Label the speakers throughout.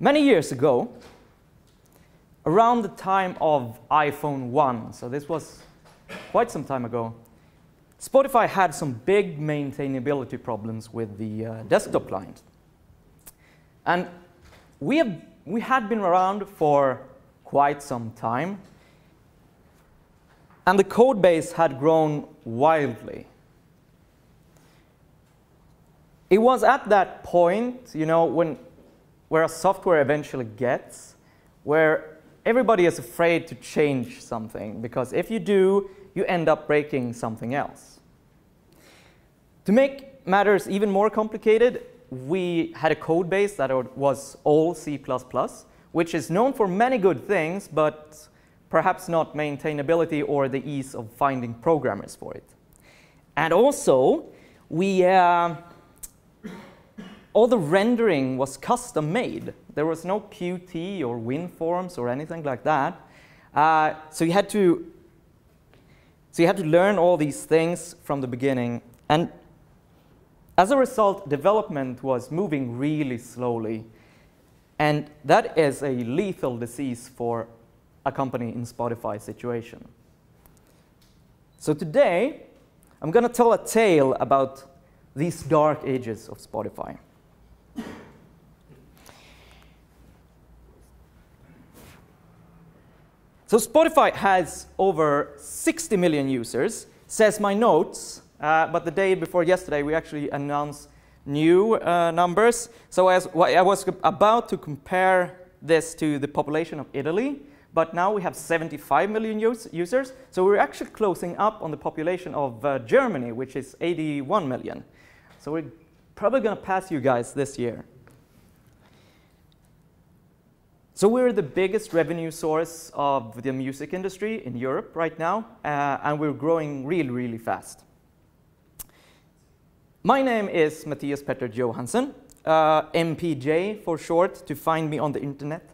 Speaker 1: Many years ago, around the time of iPhone 1, so this was quite some time ago, Spotify had some big maintainability problems with the uh, desktop client. And we, have, we had been around for quite some time, and the code base had grown wildly. It was at that point, you know, when, where software eventually gets, where everybody is afraid to change something, because if you do, you end up breaking something else. To make matters even more complicated, we had a code base that was all C++, which is known for many good things, but perhaps not maintainability or the ease of finding programmers for it. And also, we, uh, all the rendering was custom made. There was no Qt or WinForms or anything like that. Uh, so you had to so you had to learn all these things from the beginning. And as a result, development was moving really slowly. And that is a lethal disease for a company in Spotify's situation. So today, I'm going to tell a tale about these dark ages of Spotify. So Spotify has over 60 million users, says my notes, uh, but the day before yesterday we actually announced new uh, numbers. So as, I was about to compare this to the population of Italy, but now we have 75 million use users. So we're actually closing up on the population of uh, Germany, which is 81 million. So we're probably going to pass you guys this year. So we're the biggest revenue source of the music industry in Europe right now, uh, and we're growing really, really fast. My name is Mattias Petter Johansson, uh, MPJ for short, to find me on the internet.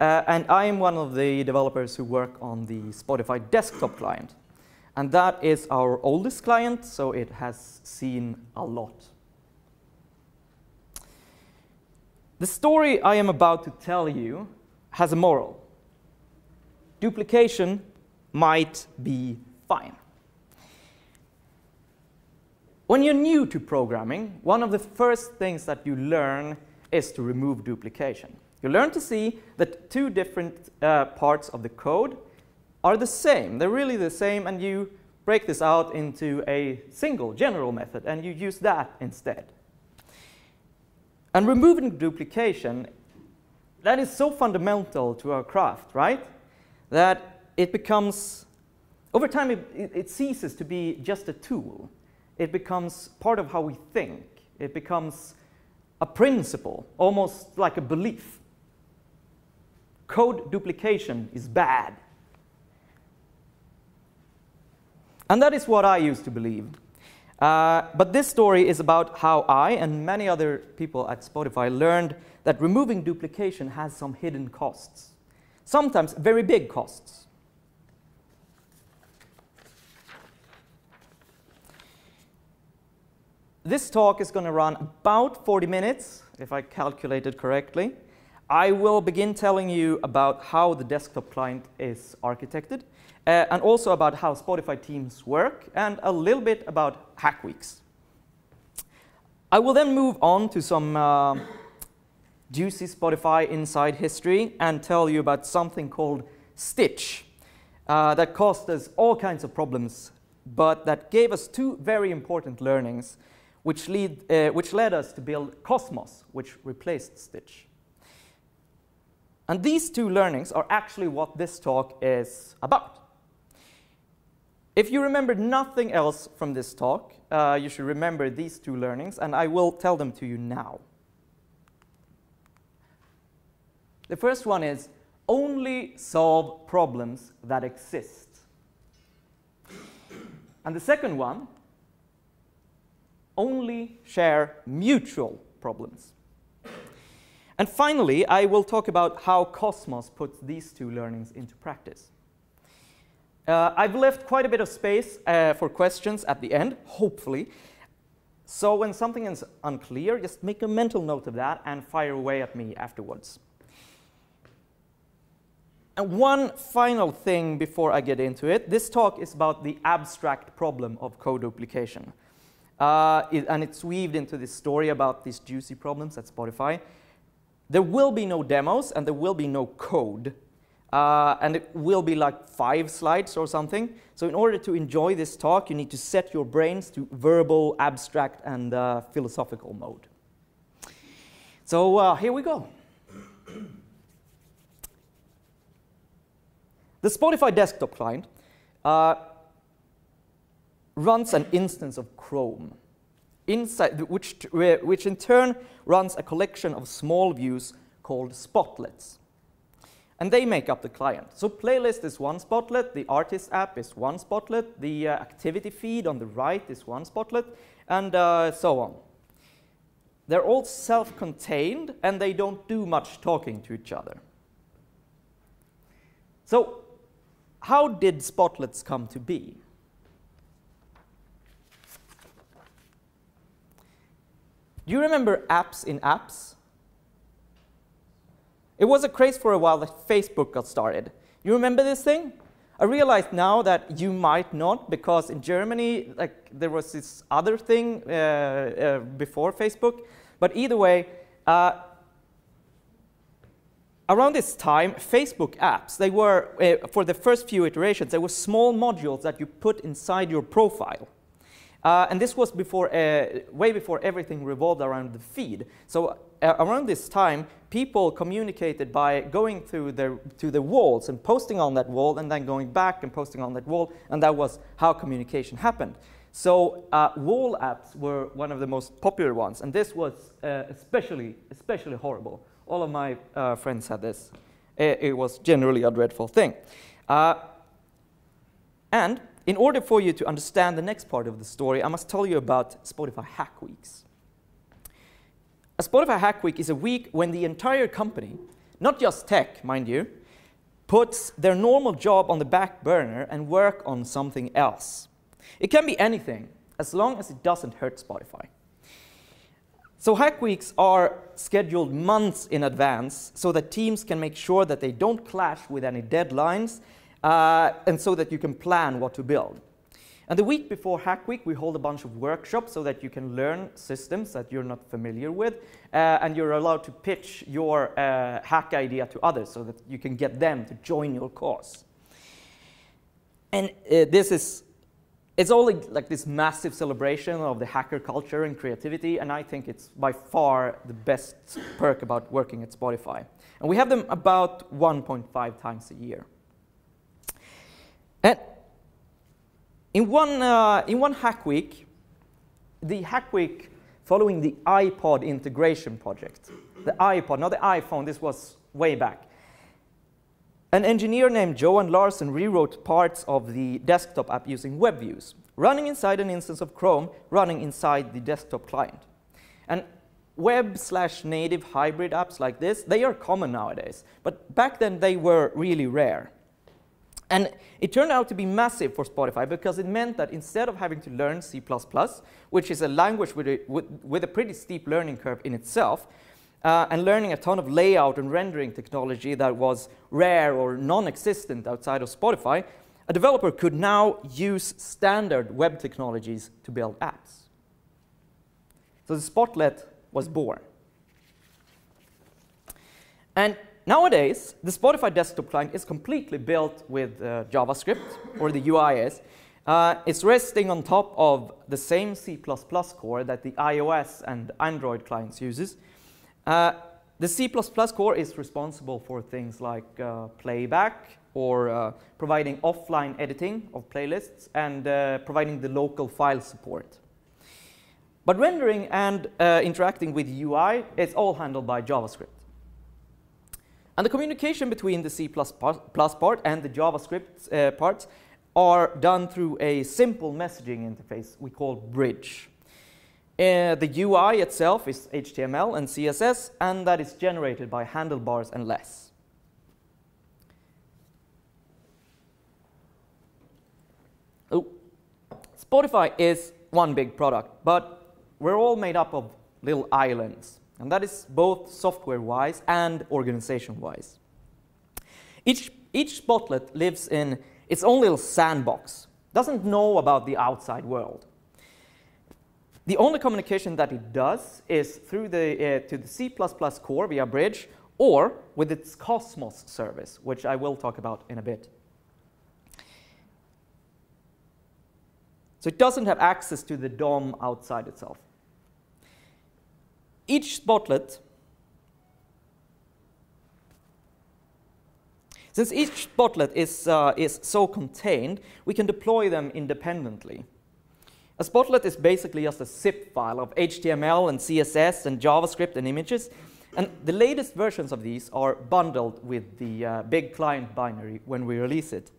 Speaker 1: Uh, and I am one of the developers who work on the Spotify desktop client. And that is our oldest client, so it has seen a lot. The story I am about to tell you has a moral. Duplication might be fine. When you're new to programming, one of the first things that you learn is to remove duplication. You learn to see that two different uh, parts of the code are the same. They're really the same, and you break this out into a single general method, and you use that instead. And removing duplication, that is so fundamental to our craft, right? That it becomes, over time, it, it ceases to be just a tool. It becomes part of how we think. It becomes a principle, almost like a belief. Code duplication is bad. And that is what I used to believe. Uh, but this story is about how I and many other people at Spotify learned that removing duplication has some hidden costs, sometimes very big costs. This talk is going to run about 40 minutes, if I calculated correctly. I will begin telling you about how the desktop client is architected, uh, and also about how Spotify teams work, and a little bit about Hack Weeks. I will then move on to some uh, juicy Spotify inside history and tell you about something called Stitch uh, that caused us all kinds of problems, but that gave us two very important learnings, which, lead, uh, which led us to build Cosmos, which replaced Stitch. And these two learnings are actually what this talk is about. If you remember nothing else from this talk, uh, you should remember these two learnings, and I will tell them to you now. The first one is only solve problems that exist. And the second one, only share mutual problems. And finally, I will talk about how Cosmos puts these two learnings into practice. Uh, I've left quite a bit of space uh, for questions at the end, hopefully. So when something is unclear, just make a mental note of that and fire away at me afterwards. And one final thing before I get into it. This talk is about the abstract problem of code duplication. Uh, it, and it's weaved into this story about these juicy problems at Spotify. There will be no demos and there will be no code. Uh, and it will be like five slides or something. So in order to enjoy this talk, you need to set your brains to verbal, abstract, and uh, philosophical mode. So uh, here we go. The Spotify desktop client uh, runs an instance of Chrome, inside, which, which in turn runs a collection of small views called spotlets. And they make up the client. So playlist is one spotlet, the artist app is one spotlet, the uh, activity feed on the right is one spotlet, and uh, so on. They're all self-contained, and they don't do much talking to each other. So how did spotlets come to be? Do you remember apps in apps? It was a craze for a while that Facebook got started. You remember this thing? I realize now that you might not, because in Germany, like there was this other thing uh, uh, before Facebook. But either way, uh, around this time, Facebook apps, they were, uh, for the first few iterations, they were small modules that you put inside your profile. Uh, and this was before, uh, way before everything revolved around the feed. So uh, around this time, people communicated by going through the, to the walls and posting on that wall and then going back and posting on that wall, and that was how communication happened. So uh, wall apps were one of the most popular ones, and this was uh, especially, especially horrible all of my uh, friends had this. It, was generally a dreadful thing. And in order for you to understand the next part of the story, I must tell you about Spotify Hack Weeks. A Spotify Hack Week is a week when the entire company, not just tech, mind you, puts their normal job on the back burner and work on something else. It can be anything, as long as it doesn't hurt Spotify. So hack weeks are scheduled months in advance so that teams can make sure that they don't clash with any deadlines uh, and so that you can plan what to build. And the week before Hack Week, we hold a bunch of workshops so that you can learn systems that you're not familiar with, uh, and you're allowed to pitch your uh, hack idea to others so that you can get them to join your cause. And uh, this is it's all like this massive celebration of the hacker culture and creativity, and I think it's by far the best perk about working at Spotify. And we have them about 1.5 times a year. And in one, uh, in one hack week, the hack week following the iPod integration project, the iPod, not the iPhone, this was way back. An engineer named Johan Larsson rewrote parts of the desktop app using web views, running inside an instance of Chrome, running inside the desktop client. And web slash native hybrid apps like this, they are common nowadays. But back then they were really rare. And it turned out to be massive for Spotify because it meant that instead of having to learn C++, which is a language with a, with, with a pretty steep learning curve in itself, uh, and learning a ton of layout and rendering technology that was rare or non-existent outside of Spotify, a developer could now use standard web technologies to build apps. So the Spotlet was born. And nowadays, the Spotify desktop client is completely built with uh, JavaScript, or the UI is. Uh, it's resting on top of the same C++ core that the iOS and Android clients uses, uh, the C++ core is responsible for things like uh, playback or uh, providing offline editing of playlists and uh, providing the local file support. But rendering and interacting with UI is all handled by JavaScript. And the communication between the C++ part and the JavaScript uh, parts are done through a simple messaging interface we call Bridge. Uh, the UI itself is HTML and CSS, and that is generated by handlebars and less. Oh. Spotify is one big product, but we're all made up of little islands, and that is both software-wise and organization-wise. Each, each spotlet lives in its own little sandbox, doesn't know about the outside world. The only communication that it does is through the, uh, to the C++ core via bridge or with its Cosmos service, which I will talk about in a bit. So it doesn't have access to the DOM outside itself. Each spotlet, since each spotlet is, uh, is so contained, we can deploy them independently. A spotlet is basically just a zip file of HTML and CSS and JavaScript and images. And the latest versions of these are bundled with the uh, big client binary when we release it.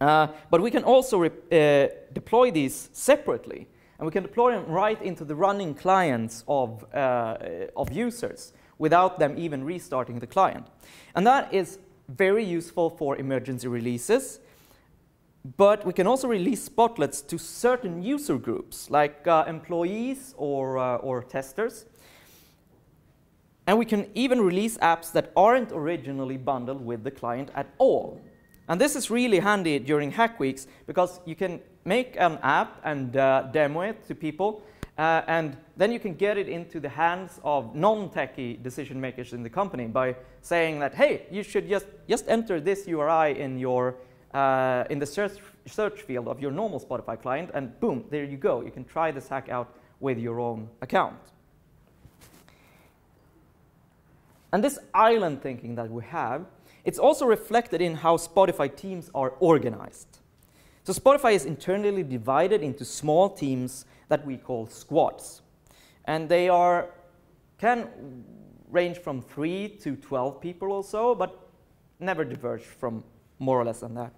Speaker 1: Uh, but we can also uh, deploy these separately, and we can deploy them right into the running clients of, uh, of users without them even restarting the client. And that is very useful for emergency releases, but we can also release spotlets to certain user groups, like uh, employees or, uh, or testers. And we can even release apps that aren't originally bundled with the client at all. And this is really handy during hack weeks because you can make an app and uh, demo it to people uh, and then you can get it into the hands of non-techie decision makers in the company by saying that, hey, you should just, just enter this URI in, your, uh, in the search, search field of your normal Spotify client and boom, there you go. You can try this hack out with your own account. And this island thinking that we have it's also reflected in how Spotify teams are organized. So Spotify is internally divided into small teams that we call squads. And they are, can range from 3 to 12 people or so, but never diverge from more or less than that.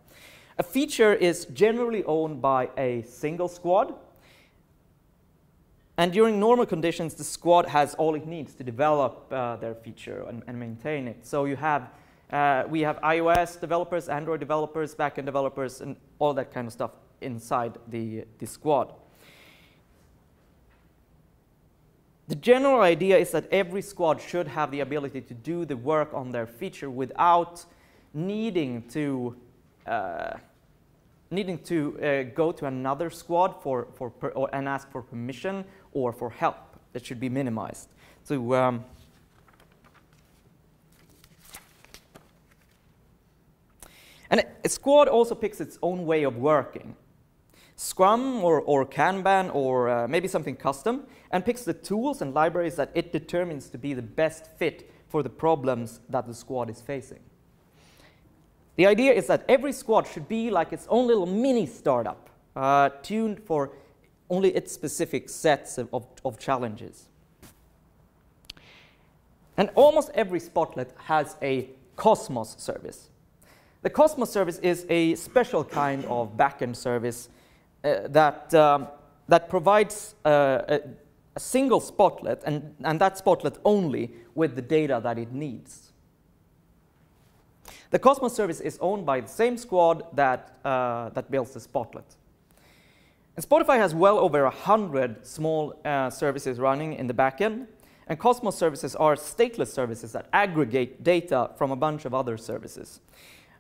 Speaker 1: A feature is generally owned by a single squad. And during normal conditions, the squad has all it needs to develop uh, their feature and, and maintain it. So you have uh, we have iOS developers, Android developers, backend developers, and all that kind of stuff inside the, the squad. The general idea is that every squad should have the ability to do the work on their feature without needing to uh, needing to uh, go to another squad for, for or, and ask for permission or for help. That should be minimized. So um, And a squad also picks its own way of working. Scrum or, or Kanban or uh, maybe something custom and picks the tools and libraries that it determines to be the best fit for the problems that the squad is facing. The idea is that every squad should be like its own little mini startup, uh, tuned for only its specific sets of, of, of challenges. And almost every Spotlet has a Cosmos service. The Cosmos service is a special kind of backend service uh, that, um, that provides uh, a, a, single spotlet, and, and that spotlet only, with the data that it needs. The Cosmos service is owned by the same squad that, uh, that builds the spotlet. And Spotify has well over 100 small uh, services running in the backend, and Cosmos services are stateless services that aggregate data from a bunch of other services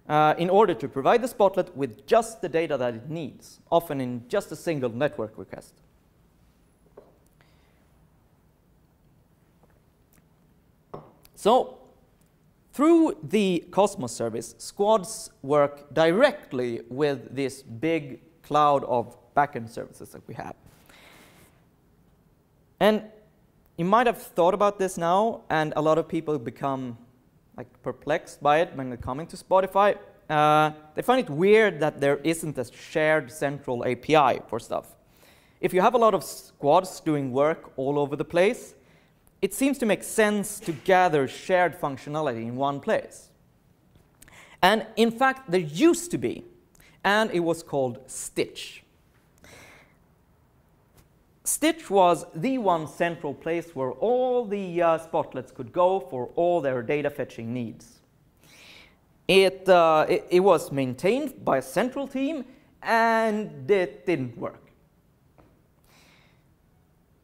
Speaker 1: uh, in order to provide the Spotlet with just the data that it needs, often in just a single network request. So through the Cosmos service, squads work directly with this big cloud of backend services that we have. And you might have thought about this now, and a lot of people become like perplexed by it when they're coming to Spotify. Uh, they find it weird that there isn't a shared central API for stuff. If you have a lot of squads doing work all over the place, it seems to make sense to gather shared functionality in one place. And in fact, there used to be, and it was called Stitch. Stitch was the one central place where all the uh, spotlets could go for all their data fetching needs. It, uh, it, it, was maintained by a central team and it didn't work.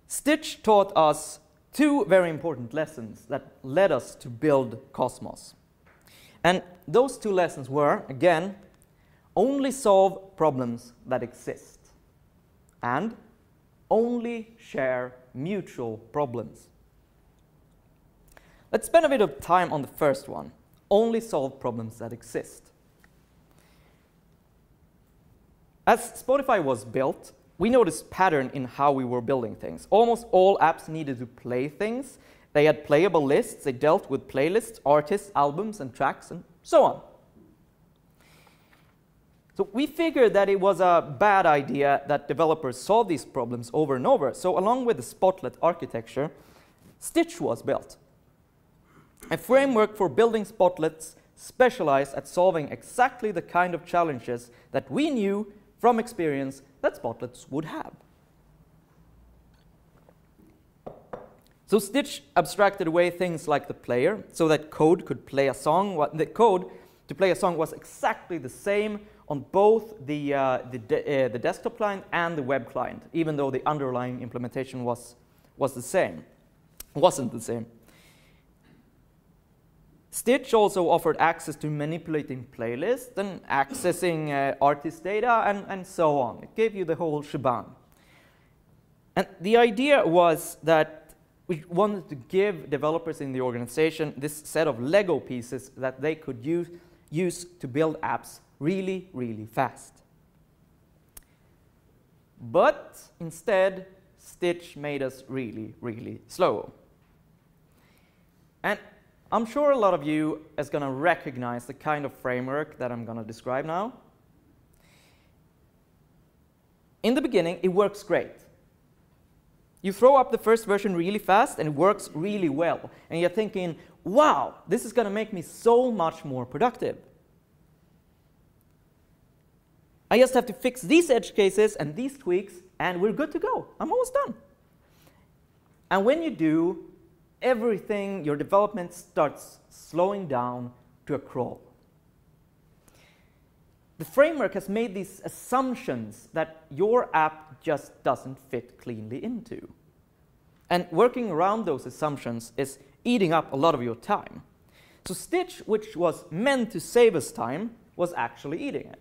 Speaker 1: Stitch taught us two very important lessons that led us to build Cosmos. And those two lessons were, again, only solve problems that exist and only share mutual problems. Let's spend a bit of time on the first one only solve problems that exist. As Spotify was built, we noticed pattern in how we were building things. Almost all apps needed to play things. They had playable lists, they dealt with playlists, artists, albums, and tracks, and so on. So we figured that it was a bad idea that developers solve these problems over and over. So along with the Spotlet architecture, Stitch was built. A framework for building Spotlets specialized at solving exactly the kind of challenges that we knew from experience that Spotlets would have. So Stitch abstracted away things like the player so that code could play a song. The code to play a song was exactly the same on both the, uh, the, de uh, the, desktop client and the web client, even though the underlying implementation was, was the same, wasn't the same. Stitch also offered access to manipulating playlists and accessing uh, artist data and, and so on. It gave you the whole shebang. And the idea was that we wanted to give developers in the organization this set of Lego pieces that they could use, use to build apps really, really fast. But instead, Stitch made us really, really slow. And I'm sure a lot of you is going to recognize the kind of framework that I'm going to describe now. In the beginning, it works great. You throw up the first version really fast and it works really well. And you're thinking, wow, this is going to make me so much more productive. I just have to fix these edge cases and these tweaks, and we're good to go. I'm almost done. And when you do, everything, your development starts slowing down to a crawl. The framework has made these assumptions that your app just doesn't fit cleanly into. And working around those assumptions is eating up a lot of your time. So Stitch, which was meant to save us time, was actually eating it.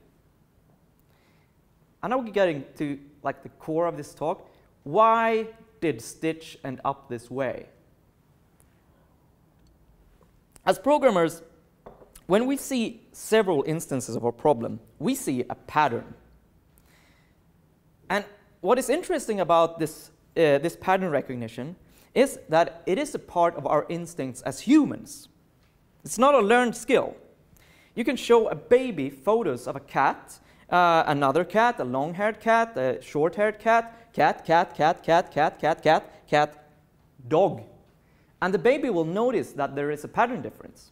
Speaker 1: And now we're getting to like the core of this talk. Why did Stitch end up this way? As programmers, when we see several instances of a problem, we see a pattern. And what is interesting about this, uh, this pattern recognition is that it is a part of our instincts as humans. It's not a learned skill. You can show a baby photos of a cat uh, another cat, a long-haired cat, a short-haired cat, cat, cat, cat, cat, cat, cat, cat, cat, dog. And the baby will notice that there is a pattern difference.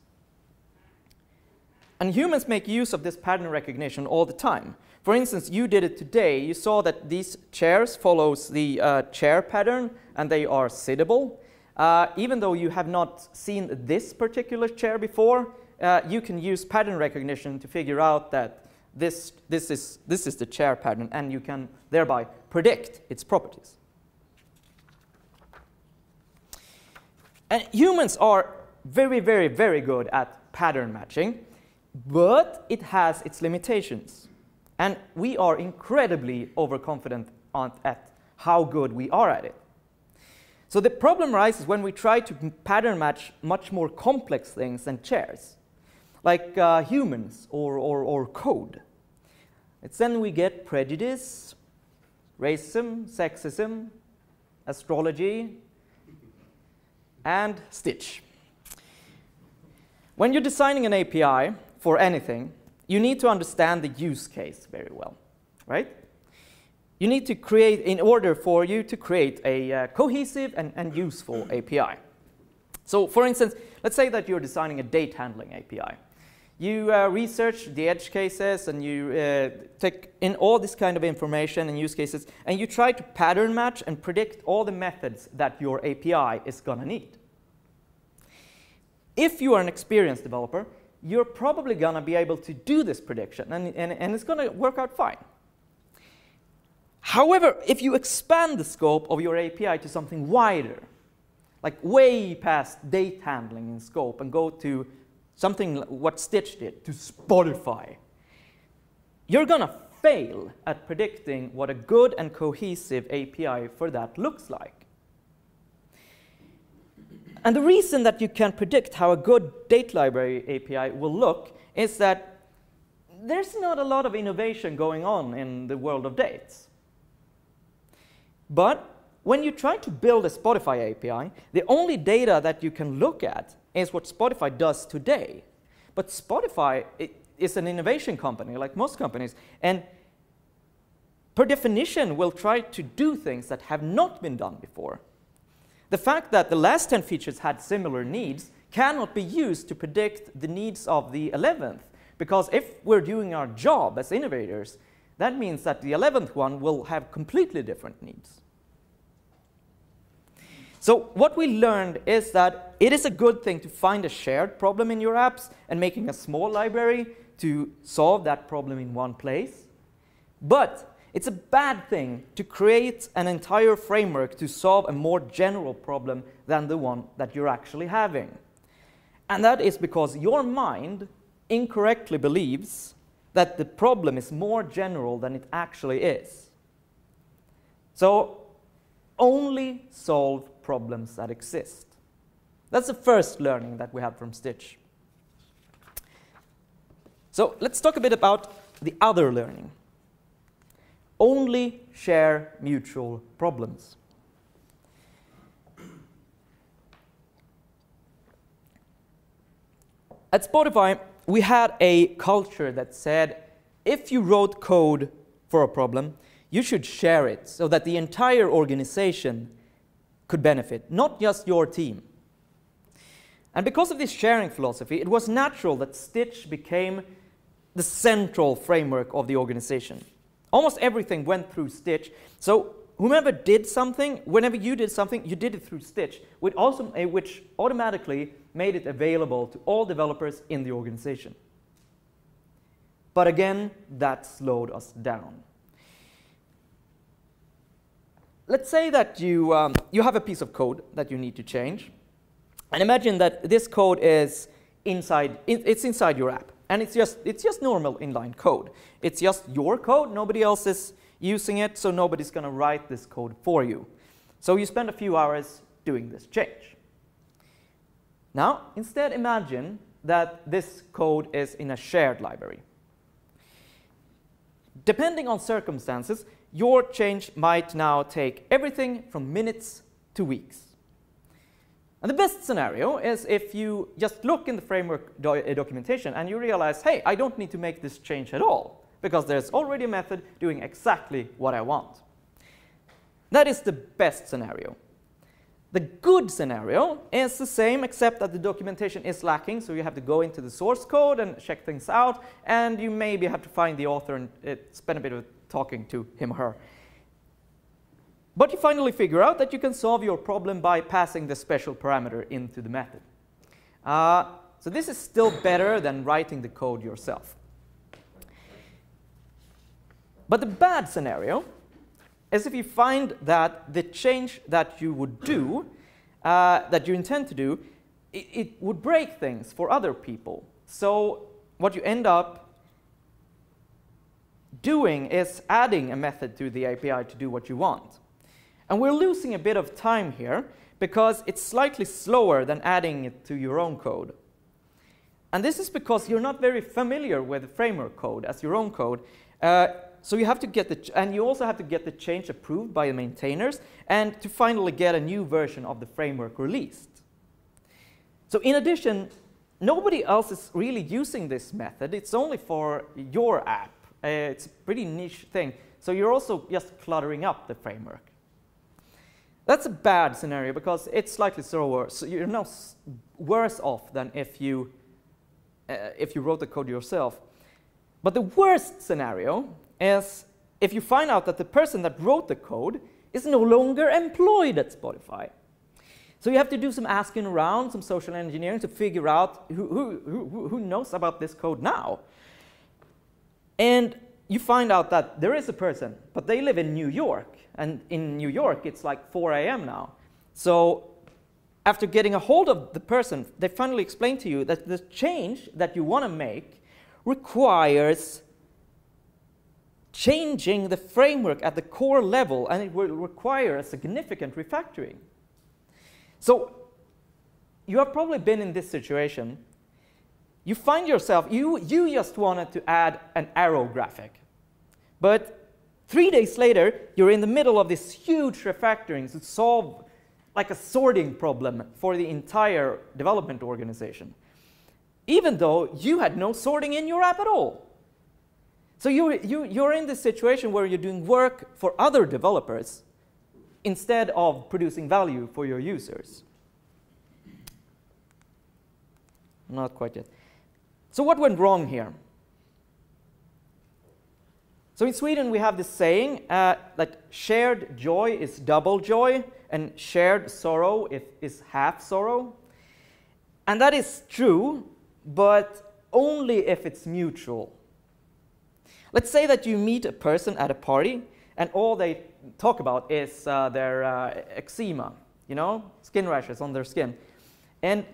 Speaker 1: And humans make use of this pattern recognition all the time. For instance, you did it today. You saw that these chairs follows the uh, chair pattern and they are sittable. Uh, even though you have not seen this particular chair before, uh, you can use pattern recognition to figure out that this, this, is, this is the chair pattern, and you can thereby predict its properties. And humans are very, very, very good at pattern matching, but it has its limitations. And we are incredibly overconfident on, at how good we are at it. So the problem arises when we try to pattern match much more complex things than chairs like uh, humans or, or, or code. It's then we get prejudice, racism, sexism, astrology, and Stitch. When you're designing an API for anything, you need to understand the use case very well, right? You need to create, in order for you to create a uh, cohesive and, and useful API. So for instance, let's say that you're designing a date handling API. You uh, research the edge cases and you uh, take in all this kind of information and use cases and you try to pattern match and predict all the methods that your API is going to need. If you are an experienced developer, you're probably going to be able to do this prediction and, and, and it's going to work out fine. However, if you expand the scope of your API to something wider, like way past date handling in scope and go to something what Stitch did to Spotify, you're going to fail at predicting what a good and cohesive API for that looks like. And the reason that you can predict how a good date library API will look is that there's not a lot of innovation going on in the world of dates. But when you try to build a Spotify API, the only data that you can look at is what Spotify does today. But Spotify is an innovation company, like most companies, and per definition will try to do things that have not been done before. The fact that the last 10 features had similar needs cannot be used to predict the needs of the 11th, because if we're doing our job as innovators, that means that the 11th one will have completely different needs. So what we learned is that it is a good thing to find a shared problem in your apps and making a small library to solve that problem in one place. But it's a bad thing to create an entire framework to solve a more general problem than the one that you're actually having. And that is because your mind incorrectly believes that the problem is more general than it actually is. So only solve problems that exist. That's the first learning that we have from Stitch. So let's talk a bit about the other learning. Only share mutual problems. At Spotify, we had a culture that said if you wrote code for a problem, you should share it so that the entire organization could benefit, not just your team. And because of this sharing philosophy, it was natural that Stitch became the central framework of the organization. Almost everything went through Stitch. So whomever did something, whenever you did something, you did it through Stitch, which, also, eh, which automatically made it available to all developers in the organization. But again, that slowed us down let's say that you, um, you have a piece of code that you need to change. And imagine that this code is inside, it's inside your app. And it's just, it's just normal inline code. It's just your code. Nobody else is using it, so nobody's going to write this code for you. So you spend a few hours doing this change. Now, instead imagine that this code is in a shared library. Depending on circumstances, your change might now take everything from minutes to weeks. And the best scenario is if you just look in the framework do uh, documentation and you realize, hey, I don't need to make this change at all because there's already a method doing exactly what I want. That is the best scenario. The good scenario is the same except that the documentation is lacking, so you have to go into the source code and check things out, and you maybe have to find the author and uh, spend a bit of talking to him or her. But you finally figure out that you can solve your problem by passing the special parameter into the method. Uh, so this is still better than writing the code yourself. But the bad scenario is if you find that the change that you would do, uh, that you intend to do, it, it would break things for other people. So what you end up doing is adding a method to the API to do what you want. And we're losing a bit of time here because it's slightly slower than adding it to your own code. And this is because you're not very familiar with the framework code as your own code. Uh, so you have to get the, and you also have to get the change approved by the maintainers and to finally get a new version of the framework released. So in addition, nobody else is really using this method. It's only for your app. Uh, it's a pretty niche thing. So you're also just cluttering up the framework. That's a bad scenario because it's slightly slower. So you're now worse off than if you, uh, if you wrote the code yourself. But the worst scenario is if you find out that the person that wrote the code is no longer employed at Spotify. So you have to do some asking around, some social engineering to figure out who, who, who, who knows about this code now. And you find out that there is a person, but they live in New York. And in New York, it's like 4 a.m. now. So after getting a hold of the person, they finally explain to you that the change that you want to make requires changing the framework at the core level, and it will require a significant refactoring. So, you have probably been in this situation. You find yourself, you, you just wanted to add an arrow graphic. But three days later, you're in the middle of this huge refactoring to solve like a sorting problem for the entire development organization, even though you had no sorting in your app at all. So you're, you, you're in this situation where you're doing work for other developers instead of producing value for your users. Not quite yet. So what went wrong here? So in Sweden we have this saying uh, that shared joy is double joy and shared sorrow is half sorrow. And that is true, but only if it's mutual. Let's say that you meet a person at a party and all they talk about is uh, their uh, eczema, you know, skin rashes on their skin. And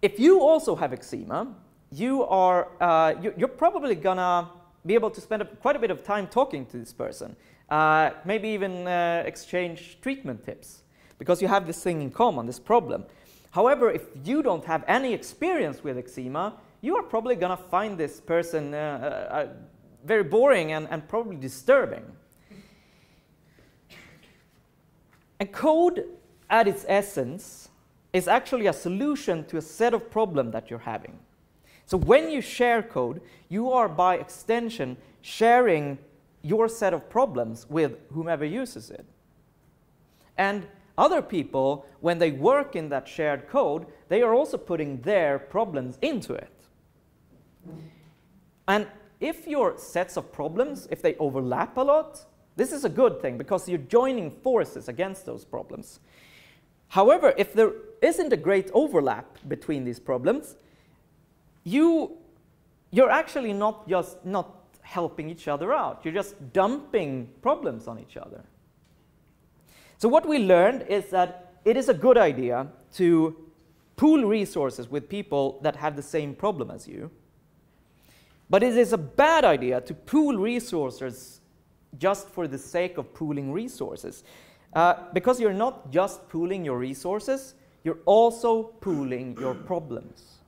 Speaker 1: if you also have eczema, you are, uh, you're probably gonna be able to spend a, quite a bit of time talking to this person. Uh, maybe even uh, exchange treatment tips because you have this thing in common, this problem. However, if you don't have any experience with eczema, you are probably to find this person uh, uh, uh, very boring and, and probably disturbing. And code, at its essence, is actually a solution to a set of problems that you're having. So when you share code, you are by extension sharing your set of problems with whomever uses it. And other people, when they work in that shared code, they are also putting their problems into it. And if your sets of problems, if they overlap a lot, this is a good thing because you're joining forces against those problems. However, if there isn't a great overlap between these problems, you, you're actually not just not helping each other out. You're just dumping problems on each other. So what we learned is that it is a good idea to pool resources with people that have the same problem as you. But it is a bad idea to pool resources just for the sake of pooling resources. Uh, because you're not just pooling your resources, you're also pooling your problems.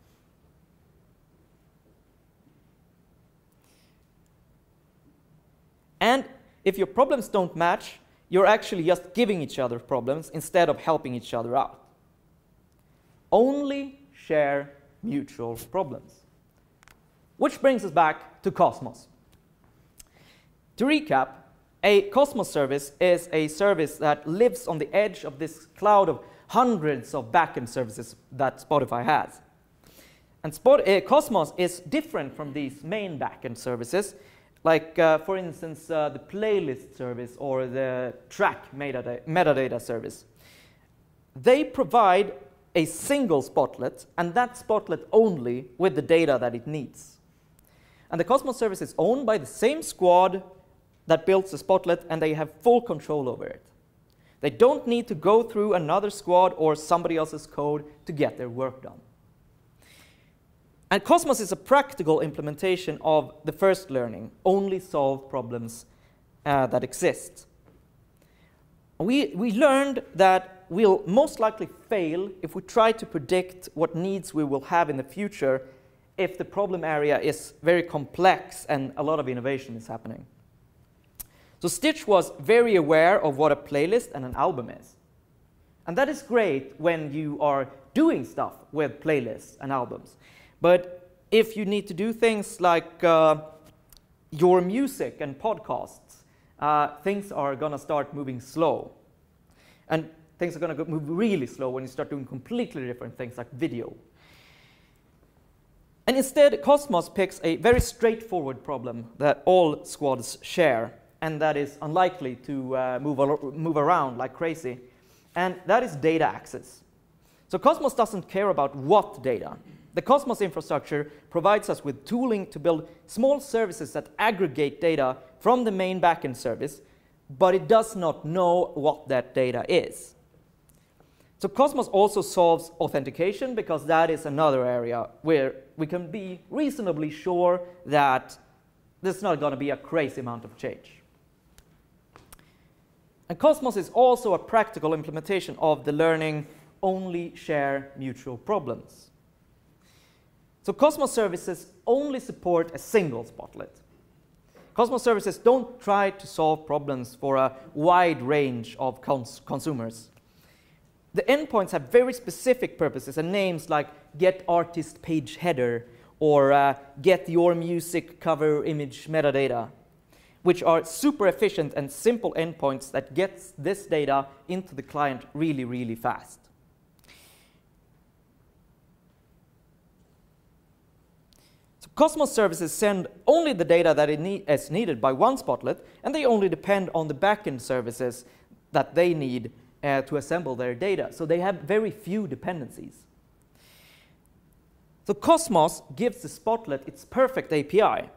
Speaker 1: And if your problems don't match, you're actually just giving each other problems instead of helping each other out. Only share mutual problems. Which brings us back to Cosmos. To recap, a Cosmos service is a service that lives on the edge of this cloud of hundreds of backend services that Spotify has. And Spot, uh, Cosmos is different from these main backend services, like uh, for instance uh, the playlist service or the track metadata, metadata service. They provide a single spotlet, and that spotlet only with the data that it needs. And the Cosmos service is owned by the same squad that builds the spotlet, and they have full control over it. They don't need to go through another squad or somebody else's code to get their work done. And Cosmos is a practical implementation of the first learning, only solve problems uh, that exist. We, we learned that we'll most likely fail if we try to predict what needs we will have in the future if the problem area is very complex and a lot of innovation is happening. So Stitch was very aware of what a playlist and an album is. And that is great when you are doing stuff with playlists and albums. But if you need to do things like uh, your music and podcasts, uh, things are going to start moving slow. And things are going to move really slow when you start doing completely different things like video. And instead, Cosmos picks a very straightforward problem that all squads share, and that is unlikely to uh, move, move around like crazy, and that is data access. So Cosmos doesn't care about what data. The Cosmos infrastructure provides us with tooling to build small services that aggregate data from the main backend service, but it does not know what that data is. So Cosmos also solves authentication because that is another area where we can be reasonably sure that there's not going to be a crazy amount of change. And Cosmos is also a practical implementation of the learning only share mutual problems. So Cosmos services only support a single spotlet. Cosmos services don't try to solve problems for a wide range of cons consumers. The endpoints have very specific purposes and names like get artist page header or uh, get your music cover image metadata, which are super efficient and simple endpoints that gets this data into the client really, really fast. Cosmos services send only the data that is needed by one spotlet, and they only depend on the backend services that they need uh, to assemble their data. So they have very few dependencies. So Cosmos gives the Spotlet its perfect API.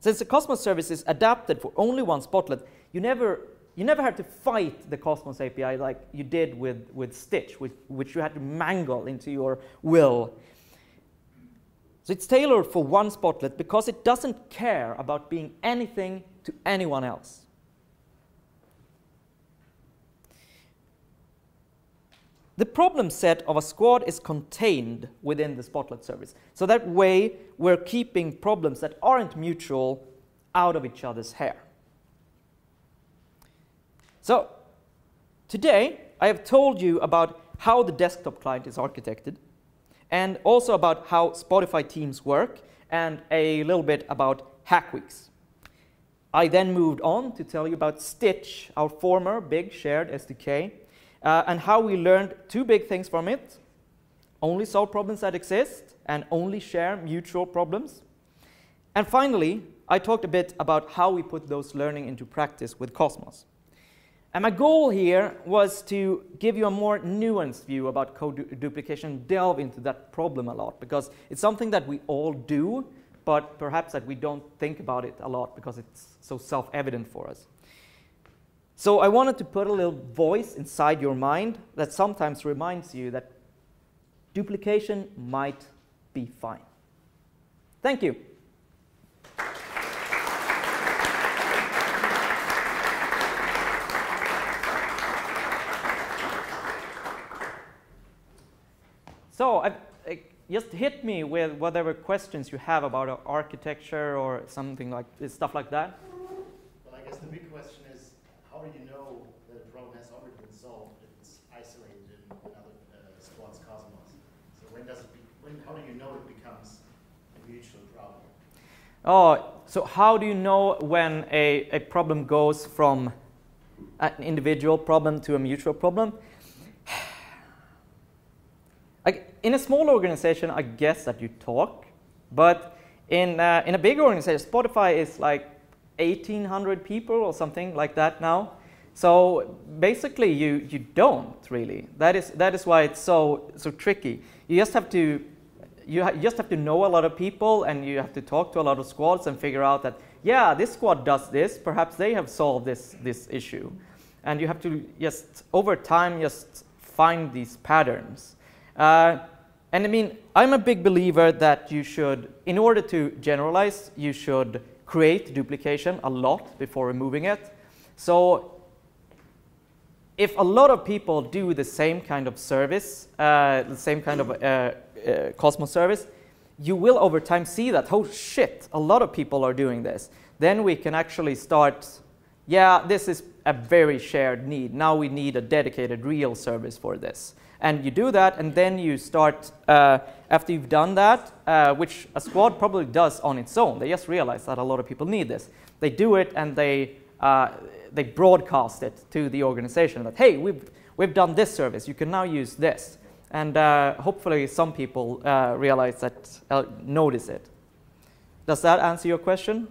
Speaker 1: Since the Cosmos service is adapted for only one Spotlet, you never, you never have to fight the Cosmos API like you did with, with Stitch, which, which you had to mangle into your will. So it's tailored for one Spotlet because it doesn't care about being anything to anyone else. The problem set of a squad is contained within the Spotlet service. So that way, we're keeping problems that aren't mutual out of each other's hair. So today, I have told you about how the desktop client is architected, and also about how Spotify teams work, and a little bit about Hack Weeks. I then moved on to tell you about Stitch, our former big shared SDK, uh, and how we learned two big things from it. Only solve problems that exist and only share mutual problems. And finally, I talked a bit about how we put those learning into practice with Cosmos. And my goal here was to give you a more nuanced view about code du duplication, delve into that problem a lot, because it's something that we all do, but perhaps that we don't think about it a lot because it's so self-evident for us. So I wanted to put a little voice inside your mind that sometimes reminds you that duplication might be fine. Thank you. So just hit me with whatever questions you have about architecture or something like stuff like that.
Speaker 2: Well, I guess the big question is, how do you know that a problem has already been solved if it's isolated in another uh, squad's cosmos? So when does it be, when, how do you know it becomes a mutual problem?
Speaker 1: Oh, so how do you know when a, a problem goes from an individual problem to a mutual problem? Like in a small organization, I guess that you talk, but in, uh, in a big organization, Spotify is like 1,800 people or something like that now. So basically, you, you don't really. That is, that is why it's so, so tricky. You just have to you, you just have to know a lot of people and you have to talk to a lot of squads and figure out that, yeah, this squad does this, perhaps they have solved this, this issue. And you have to just, over time, just find these patterns. Uh, and I mean, I'm a big believer that you should, in order to generalize, you should create duplication a lot before removing it. So if a lot of people do the same kind of service, uh, the same kind of uh, uh, Cosmos service, you will over time see that, oh shit, a lot of people are doing this. Then we can actually start, yeah, this is a very shared need. Now we need a dedicated real service for this. And you do that, and then you start, uh, after you've done that, uh, which a squad probably does on its own, they just realize that a lot of people need this. They do it and they, uh, they broadcast it to the organization that, hey, we've, we've done this service, you can now use this. And uh, hopefully some people uh, realize that, uh, notice it. Does that answer your question?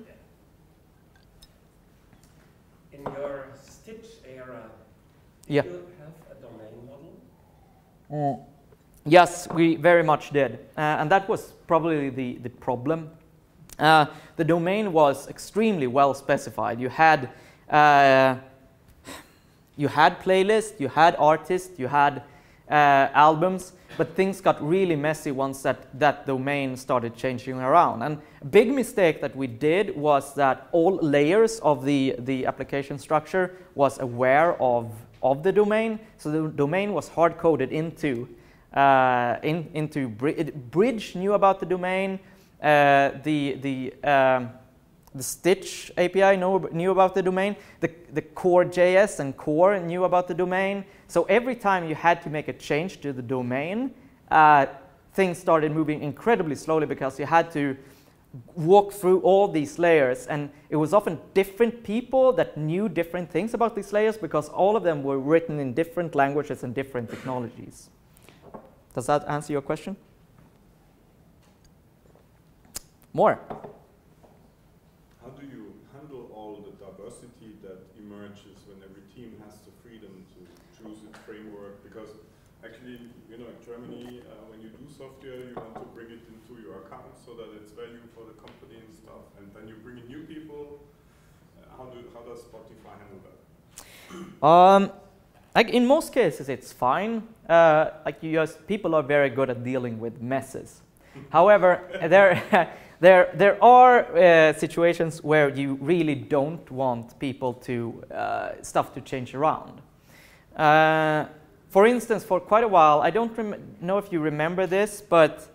Speaker 3: In your Stitch era,
Speaker 1: yeah.
Speaker 3: Mm.
Speaker 1: Yes, we very much did. Uh, and that was probably the, the problem. Uh, the domain was extremely well specified. You had, uh, you had playlist, you had artists, you had uh, albums, but things got really messy once that, that domain started changing around. And a big mistake that we did was that all layers of the, the application structure was aware of, of the domain. So the domain was hard coded into, uh, in, into Bridge knew about the domain. Uh, the, the um, the Stitch API know, knew about the domain. The, the core JS and core knew about the domain. So every time you had to make a change to the domain, uh, things started moving incredibly slowly because you had to walk through all these layers. And it was often different people that knew different things about these layers because all of them were written in different languages and different technologies. Does that answer your question? More.
Speaker 4: Germany, uh, when you do software, you want to bring it into your account so that it's value for the company and stuff. And then you bring in new people. Uh, how, do, how does Spotify handle that?
Speaker 1: Um, like in most cases, it's fine. Uh, like you just, people are very good at dealing with messes. However, there, there, there are uh, situations where you really don't want people to uh, stuff to change around. Uh, for instance, for quite a while, I don't know if you remember this, but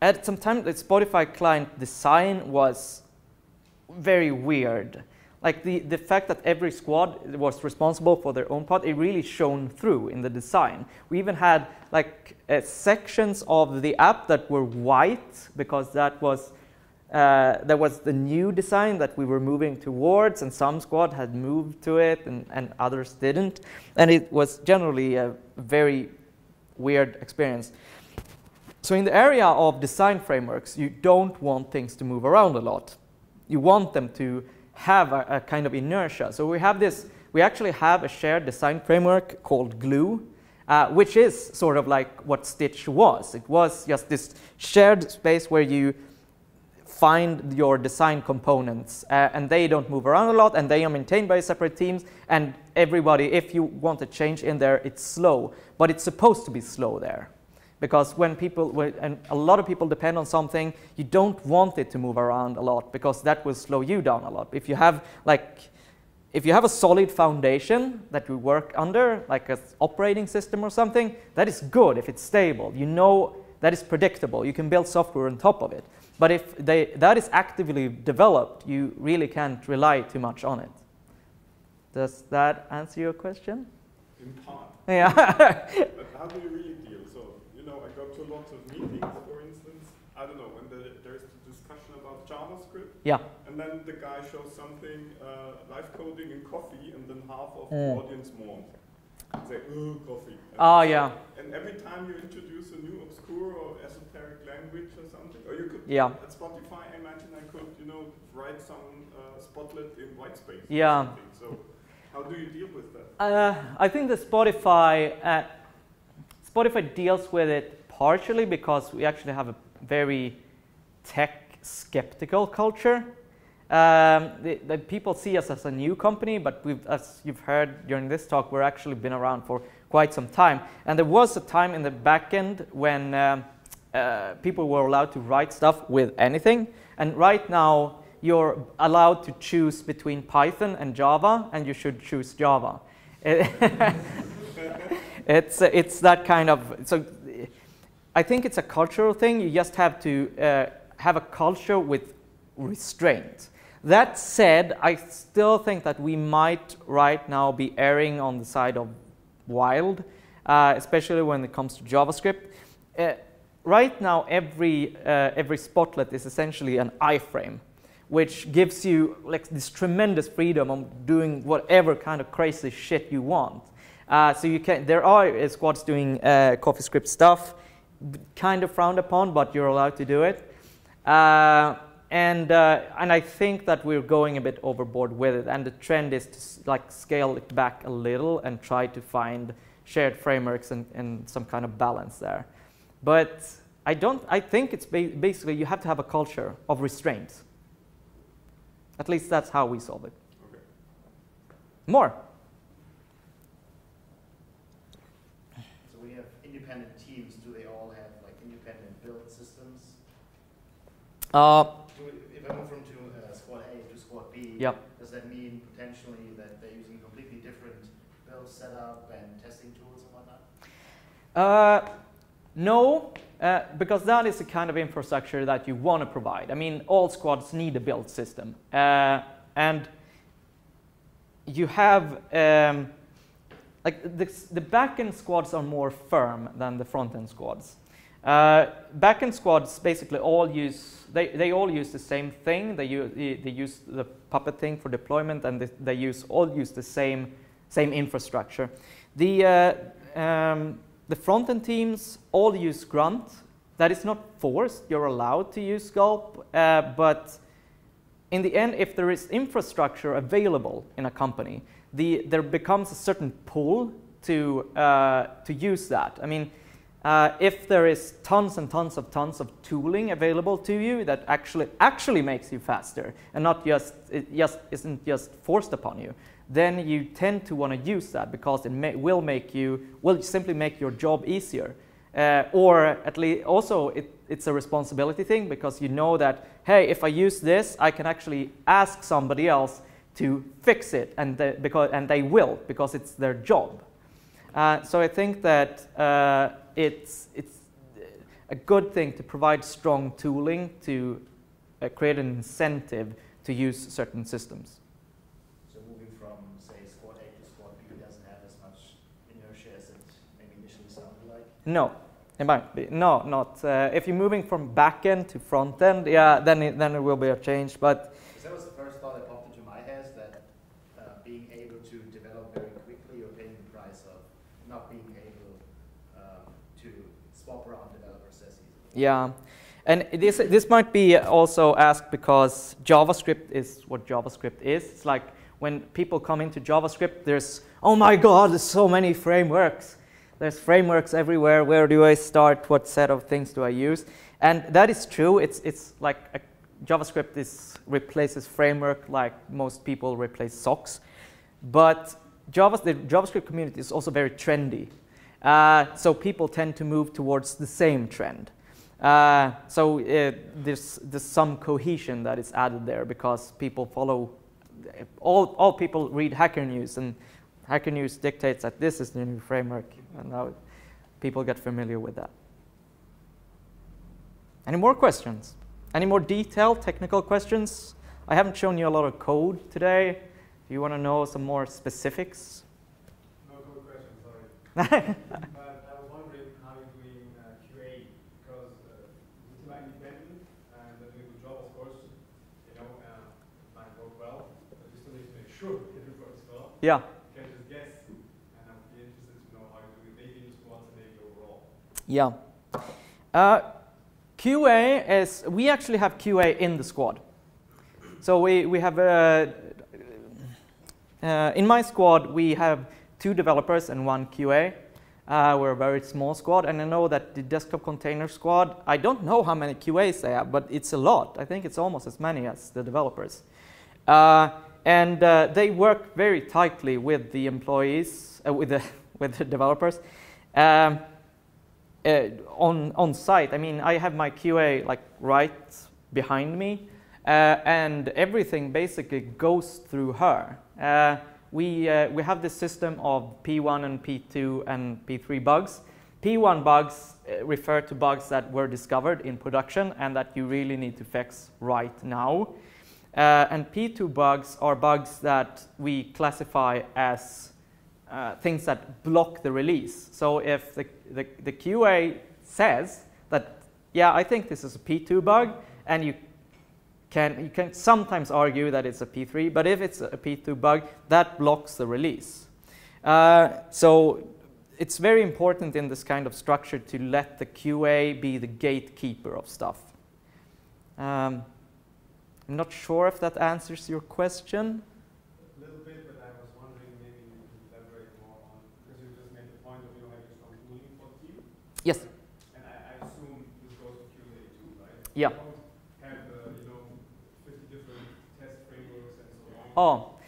Speaker 1: at some time the Spotify client design was very weird. Like the, the fact that every squad was responsible for their own part, it really shone through in the design. We even had like uh, sections of the app that were white because that was uh, that was the new design that we were moving towards, and some squad had moved to it, and, and others didn't. And it was generally a very weird experience. So, in the area of design frameworks, you don't want things to move around a lot. You want them to have a, a kind of inertia. So, we have this, we actually have a shared design framework called Glue. Uh, which is sort of like what Stitch was. It was just this shared space where you find your design components uh, and they don't move around a lot and they are maintained by separate teams and everybody if you want a change in there it's slow but it's supposed to be slow there because when people when, and a lot of people depend on something you don't want it to move around a lot because that will slow you down a lot if you have like if you have a solid foundation that you work under like an operating system or something that is good if it's stable you know that is predictable you can build software on top of it but if they, that is actively developed, you really can't rely too much on it. Does that answer your question?
Speaker 4: In part.
Speaker 1: Yeah.
Speaker 4: but how do you really deal? So, you lots of meetings, for instance. I don't know, when the, there's the discussion about JavaScript.
Speaker 1: Yeah.
Speaker 4: And then the guy shows something, uh, live coding in coffee, and then half of mm. the audience mourns. And say, oh, coffee.
Speaker 1: oh, yeah.
Speaker 4: And every time you introduce a new obscure or esoteric language or something, or you could
Speaker 1: yeah.
Speaker 4: at Spotify, I imagine I could, you know, write some uh, spotlet in white space.
Speaker 1: Yeah.
Speaker 4: So how do you deal with that?
Speaker 1: Uh, I think the Spotify uh, Spotify deals with it partially because we actually have a very tech skeptical culture. Um, the, the, people see us as a new company, but as you've heard during this talk, we're actually been around for quite some time. And there was a time in the back end when um, uh, people were allowed to write stuff with anything. And right now, you're allowed to choose between Python and Java, and you should choose Java. it's, it's that kind of, so I think it's a cultural thing. You just have to uh, have a culture with restraint. That said, I still think that we might right now be erring on the side of wild, uh, especially when it comes to JavaScript. Uh, right now, every, uh, every spotlet is essentially an iframe, which gives you like this tremendous freedom of doing whatever kind of crazy shit you want. Uh, so you can, there are uh, squads doing CoffeeScript stuff, kind of frowned upon, but you're allowed to do it. And, uh, and I think that we're going a bit overboard with it. And the trend is to like scale it back a little and try to find shared frameworks and, and some kind of balance there. But I don't. I think it's ba basically you have to have a culture of restraint. At least that's how we solve it.
Speaker 4: Okay.
Speaker 1: More.
Speaker 2: So So we have independent teams. Do they all have like independent build systems?
Speaker 1: Uh,
Speaker 2: If I move from to uh, squad A to squad B, does that mean potentially that they're using completely different build setup and testing tools and whatnot?
Speaker 1: Uh, no, uh, because that is the kind of infrastructure that you want to provide. I mean, all squads need a build system. Uh, and you have, um, like, the, the backend squads are more firm than the front-end squads. Uh, backend squads basically all use, they, they all use the same thing. They, use they use the Puppet thing for deployment and they, they use, all use the same, same infrastructure. The, uh, um, the front-end teams all use Grunt. That is not forced. You're allowed to use Gulp, uh, but in the end, if there is infrastructure available in a company, the, there becomes a certain pull to, uh, to use that. I mean, uh, if there is tons and tons of tons of tooling available to you that actually actually makes you faster and not just it just isn't just forced upon you, then you tend to want to use that because it may, will make you will simply make your job easier. Uh, or at least also it, it's a responsibility thing because you know that hey if I use this I can actually ask somebody else to fix it and they, because and they will because it's their job. Uh, so I think that uh, it's it's a good thing to provide strong tooling to uh, create an incentive to use certain systems.
Speaker 2: So moving from, say, squad A to squad B doesn't have as much inertia as it maybe initially sounded like?
Speaker 1: No, it might be. No, not. Uh, if you're moving from backend to front end, yeah, then it, then it will be a change. But
Speaker 2: Because that was the first thought that popped into my head, that uh, being able to develop very quickly, you're paying the price of not being able um, to swap around developers as easily.
Speaker 1: Yeah, and this this might be also asked because JavaScript is what JavaScript is. It's like when people come into JavaScript, there's oh my god, there's so many frameworks. There's frameworks everywhere. Where do I start? What set of things do I use? And that is true. It's it's like a, JavaScript is replaces framework like most people replace socks. But Java, the JavaScript community is also very trendy. Uh, so people tend to move towards the same trend. Uh, so uh, there's, there's some cohesion that is added there because people follow, all, all people read Hacker News and Hacker News dictates that this is the new framework and now people get familiar with that. Any more questions? Any more detailed technical questions? I haven't shown you a lot of code today. Do you want to know some more specifics?
Speaker 5: No code question, sorry. But I was wondering how you're doing uh, QA, because uh, it's not independent, and they're doing a good job, of course, you know, uh, might work well, but you still need to make sure it well.
Speaker 1: Yeah.
Speaker 5: You can just guess, and I'm be interested to know how you do it, maybe in squads and maybe overall.
Speaker 1: Yeah. Uh, QA is, we actually have QA in the squad. So we, we have, uh, uh, in my squad, we have two developers and one QA. Uh, we're a very small squad, and I know that the desktop container squad, I don't know how many QAs they have, but it's a lot. I think it's almost as many as the developers. Uh, and uh, they work very tightly with the employees, uh, with, the, with the developers. Um, uh, on on site. I mean, I have my QA like right behind me, uh, and everything basically goes through her. Uh, we uh, we have this system of P1 and P2 and P3 bugs. P1 bugs refer to bugs that were discovered in production and that you really need to fix right now. Uh, and P2 bugs are bugs that we classify as uh, things that block the release. So if the, the, the, QA says that, yeah, I think this is a P2 bug, and you can, you can sometimes argue that it's a P3, but if it's a P2 bug, that blocks the release. Uh, so it's very important in this kind of structure to let the QA be the gatekeeper of stuff. Um, I'm not sure if that answers your question.
Speaker 5: A little bit, but I was wondering maybe you could elaborate more on, because you just made the point of you having strong tooling for the.
Speaker 1: Yes.
Speaker 5: And I, I assume this goes to QA too, right?
Speaker 1: Yeah.
Speaker 5: You don't have, uh, you know, 50 different test frameworks and so on.
Speaker 1: Oh.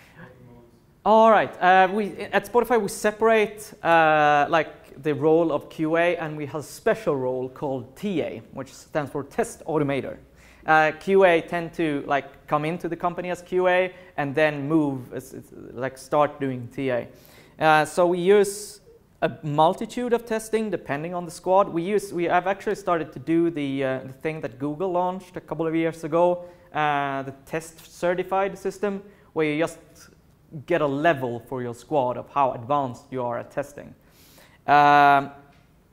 Speaker 1: All right. Uh, we at Spotify we separate uh, like the role of QA, and we have a special role called TA, which stands for Test Automator. Uh, QA tend to like come into the company as QA and then move, as, as, like start doing TA. Uh, so we use a multitude of testing depending on the squad. We use, we have actually started to do the, uh, the thing that Google launched a couple of years ago, uh, the test certified system, where you just get a level for your squad of how advanced you are at testing. Um,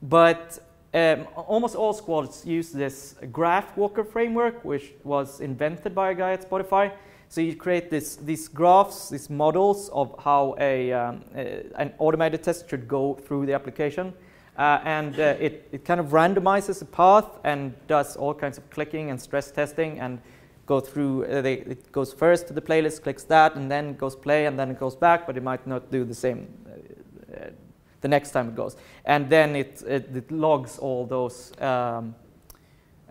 Speaker 1: but um, almost all squads use this GraphWalker framework, which was invented by a guy at Spotify. So you create this, these graphs, these models of how a, um, an automated test should go through the application. Uh, and uh, it, it kind of randomizes the path and does all kinds of clicking and stress testing and go through, uh, they, it goes first to the playlist, clicks that, and then goes play, and then it goes back, but it might not do the same the next time it goes. And then it, it, it logs all those, um,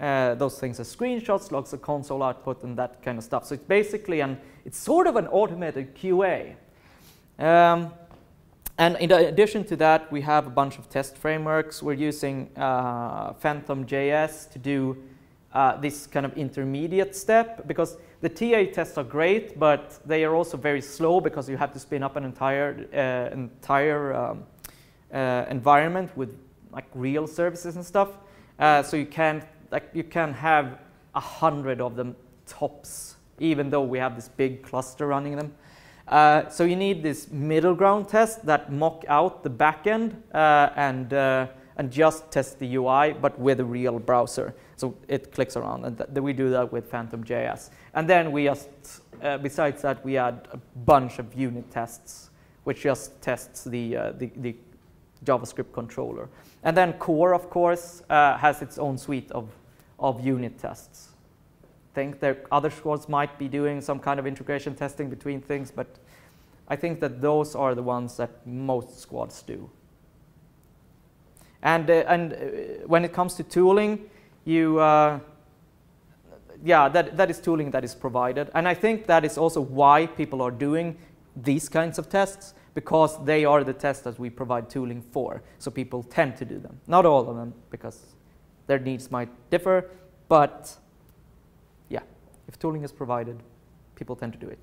Speaker 1: uh, those things as screenshots, logs the console output and that kind of stuff. So it's basically an, it's sort of an automated QA. Um, and in addition to that, we have a bunch of test frameworks. We're using uh, Phantom.js to do uh, this kind of intermediate step because the TA tests are great, but they are also very slow because you have to spin up an entire, uh, entire um, uh, environment with like real services and stuff. Uh, so you can like you can have a hundred of them tops, even though we have this big cluster running them. Uh, so you need this middle ground test that mock out the backend uh, and uh, and just test the UI, but with a real browser. So it clicks around, and th we do that with Phantom.js. And then we just, uh, besides that, we add a bunch of unit tests, which just tests the, the, the JavaScript controller. And then core, of course, uh, has its own suite of, of unit tests. I think that other squads might be doing some kind of integration testing between things, but I think that those are the ones that most squads do. And, uh, and uh, when it comes to tooling, you, uh, yeah, that, that is tooling that is provided. And I think that is also why people are doing these kinds of tests because they are the tests that we provide tooling for. So people tend to do them. Not all of them, because their needs might differ, but yeah, if tooling is provided, people tend to do it.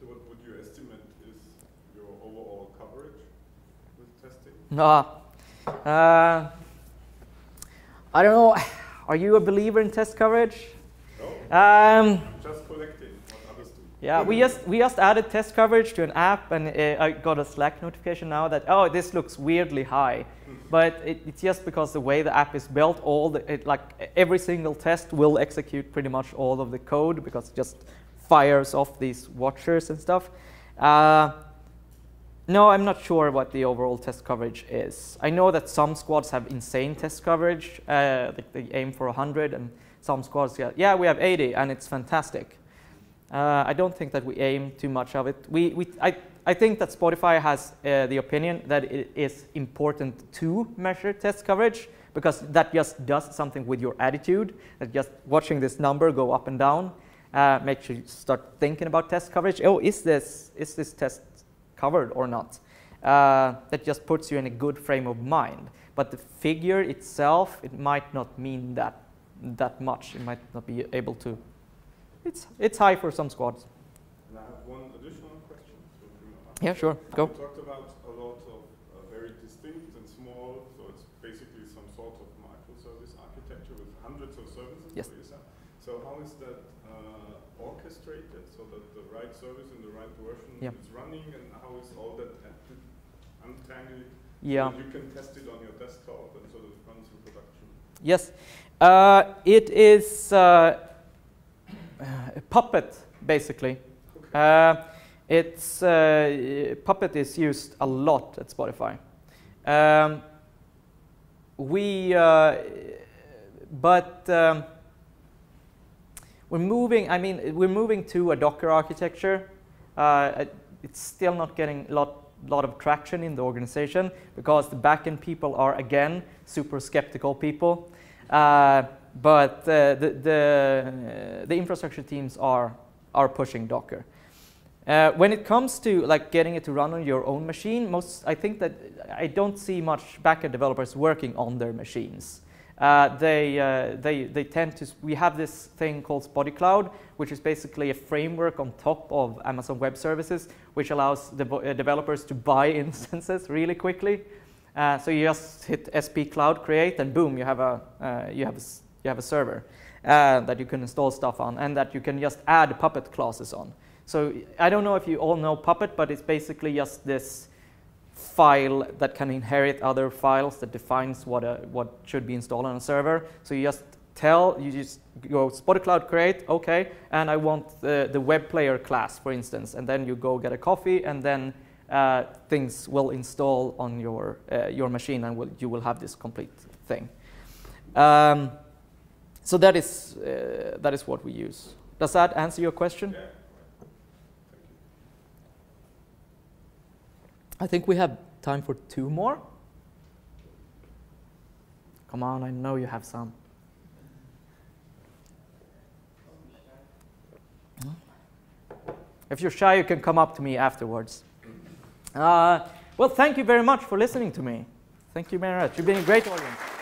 Speaker 4: So what would you estimate is your overall coverage with testing?
Speaker 1: Uh, uh, I don't know. Are you a believer in test coverage?
Speaker 4: No.
Speaker 1: Um. Yeah, we just we just added test coverage to an app, and I got a Slack notification now that oh this looks weirdly high, but it, it's just because the way the app is built, all the it, like every single test will execute pretty much all of the code because it just fires off these watchers and stuff. Uh, no, I'm not sure what the overall test coverage is. I know that some squads have insane test coverage, uh, they aim for 100, and some squads, yeah, yeah, we have 80, and it's fantastic. Uh, I don't think that we aim too much of it. We, we, I, I think that Spotify has uh, the opinion that it is important to measure test coverage because that just does something with your attitude. That just watching this number go up and down uh, makes you start thinking about test coverage. Oh, is this, is this test covered or not? Uh, that just puts you in a good frame of mind. But the figure itself, it might not mean that, that much. It might not be able to it's, it's high for some squads.
Speaker 4: And I have one additional question.
Speaker 1: yeah, sure. Go.
Speaker 4: You talked about a lot of uh, very distinct and small, so it's basically some sort of microservice architecture with hundreds of services
Speaker 1: yes.
Speaker 4: So how is that uh, orchestrated so that the right service in the right version
Speaker 1: yeah.
Speaker 4: is running and how is all that untangled
Speaker 1: yeah.
Speaker 4: so you can test it on your desktop and so that it runs in production?
Speaker 1: Yes. Uh, it is uh, a puppet, basically. Uh, it's uh, Puppet is used a lot at Spotify. Um, we, uh, but um, we're moving. I mean, we're moving to a Docker architecture. Uh, it's still not getting a lot, lot of traction in the organization because the backend people are again super skeptical people. Uh, but uh, the, the, uh, the infrastructure teams are, are pushing Docker. Uh, when it comes to like getting it to run on your own machine, most I think that I don't see much backend developers working on their machines. Uh, they, uh, they, they tend to, we have this thing called Spotty Cloud, which is basically a framework on top of Amazon Web Services, which allows the uh, developers to buy instances really quickly. So you just hit SP Cloud create, and boom, you have a, you have a, you have a server uh, that you can install stuff on, and that you can just add Puppet classes on. So I don't know if you all know Puppet, but it's basically just this file that can inherit other files that defines what, a, what should be installed on a server. So you just tell, you just go Spotty Cloud create, okay, and I want the, the web player class, for instance, and then you go get a coffee, and then uh, things will install on your, uh, your machine, and will, you will have this complete thing. Um, so that is, uh, that is what we use. Does that answer your question?
Speaker 4: Yeah.
Speaker 1: I think we have time for two more. Come on, I know you have some. If you're shy, you can come up to me afterwards. Uh, well, thank you very much for listening to me. Thank you very much. You've been a great audience.